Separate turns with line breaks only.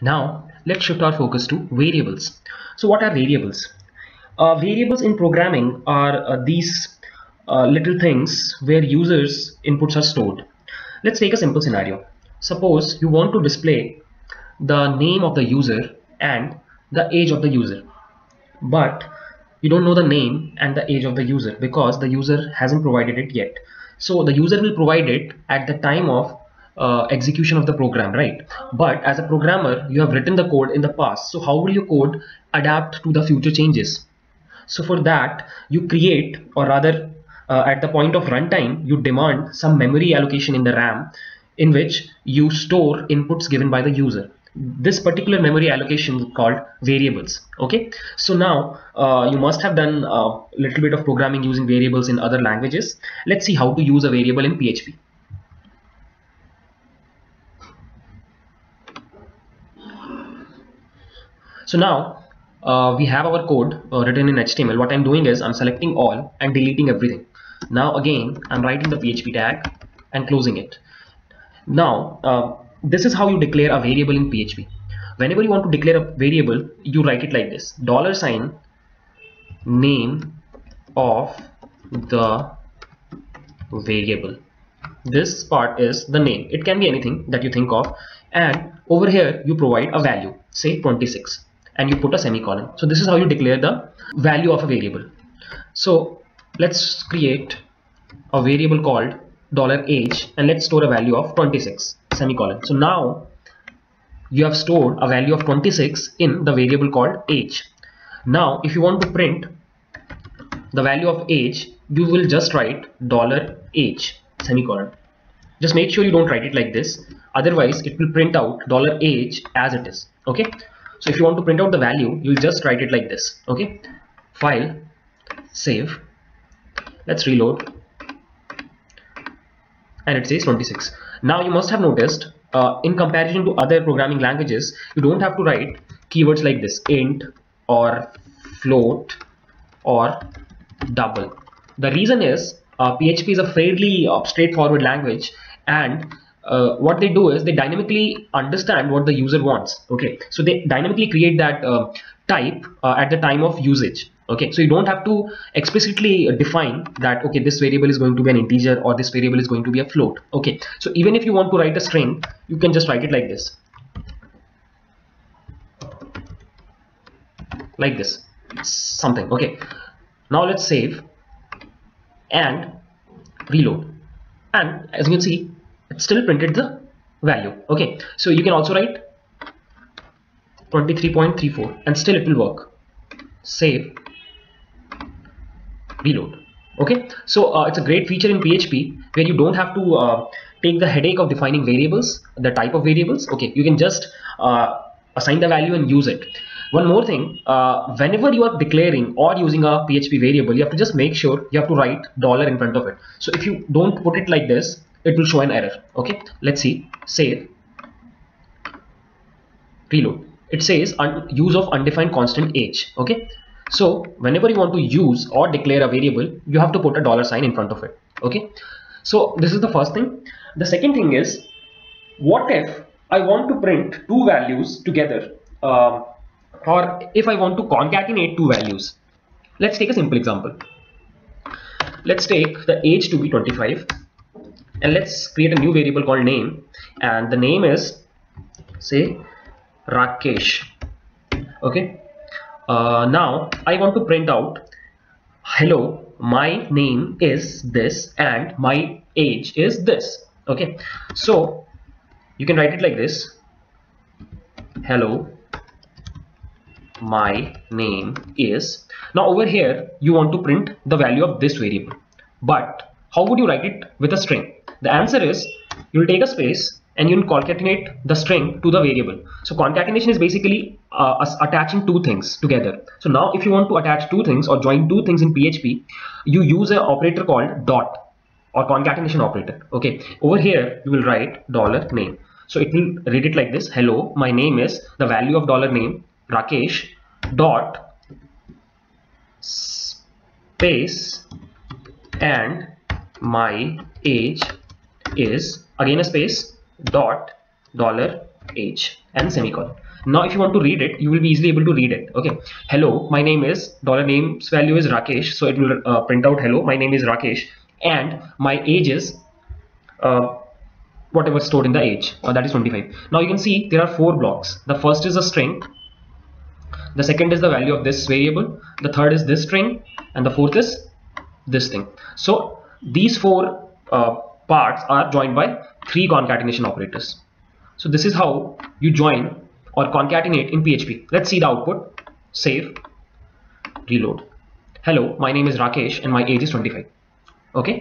Now let's shift our focus to variables. So what are variables? Uh, variables in programming are uh, these uh, little things where users inputs are stored. Let's take a simple scenario. Suppose you want to display the name of the user and the age of the user but you don't know the name and the age of the user because the user hasn't provided it yet so the user will provide it at the time of uh, execution of the program right? But as a programmer you have written the code in the past. So how will your code adapt to the future changes? So for that you create or rather uh, at the point of runtime you demand some memory allocation in the RAM in which you store inputs given by the user. This particular memory allocation is called variables okay? So now uh, you must have done a little bit of programming using variables in other languages. Let's see how to use a variable in PHP so now uh, we have our code uh, written in HTML what I'm doing is I'm selecting all and deleting everything. Now again I'm writing the PHP tag and closing it. Now uh, this is how you declare a variable in PHP whenever you want to declare a variable you write it like this. Dollar sign name of the variable. This part is the name. It can be anything that you think of. And over here you provide a value. Say 26 and you put a semicolon. So this is how you declare the value of a variable. So let's create a variable called dollar age and let's store a value of 26 semicolon. So now you have stored a value of 26 in the variable called age. Now if you want to print the value of age you will just write dollar age semicolon. Just make sure you don't write it like this. Otherwise it will print out dollar age as it is. Okay so if you want to print out the value you'll just write it like this okay? File save. Let's reload. And it says 26 now you must have noticed uh, in comparison to other programming languages you don't have to write keywords like this int or float or double. The reason is uh, PHP is a fairly uh, straightforward language and uh, what they do is they dynamically understand what the user wants okay? So they dynamically create that uh, type uh, at the time of usage okay? So you don't have to explicitly define that okay this variable is going to be an integer or this variable is going to be a float okay? So even if you want to write a string you can just write it like this. Like this. Something okay? Now let's save and reload. And as you can see it still printed the value. Okay. So you can also write 23.34 and still it will work. Save. Reload. Okay. So uh, it's a great feature in PHP where you don't have to uh, take the headache of defining variables the type of variables. Okay. You can just uh, assign the value and use it. One more thing uh, whenever you are declaring or using a PHP variable you have to just make sure you have to write dollar in front of it. So if you don't put it like this it will show an error okay? Let's see. Save reload. It says use of undefined constant age okay? So whenever you want to use or declare a variable you have to put a dollar sign in front of it okay? So this is the first thing. The second thing is what if I want to print two values together? Um, or if I want to concatenate two values. Let's take a simple example. Let's take the age to be 25 and let's create a new variable called name. And the name is say Rakesh. Okay? Uh, now I want to print out hello my name is this and my age is this. Okay? So you can write it like this. Hello my name is now over here you want to print the value of this variable. But how would you write it with a string the answer is you will take a space and you will concatenate the string to the variable. So concatenation is basically uh, attaching two things together. So now if you want to attach two things or join two things in PHP, you use an operator called dot or concatenation operator. Okay, over here you will write dollar name. So it will read it like this. Hello, my name is the value of dollar name Rakesh dot space and my age is again a space dot dollar age and semicolon. Now if you want to read it you will be easily able to read it okay? Hello my name is dollar name's value is rakesh so it will uh, print out hello my name is rakesh and my age is uh, whatever stored in the age uh, that is 25 now you can see there are four blocks. The first is a string the second is the value of this variable the third is this string and the fourth is this thing. So these four uh, parts are joined by three concatenation operators. So this is how you join or concatenate in PHP let's see the output. Save. Reload. Hello my name is Rakesh and my age is 25 okay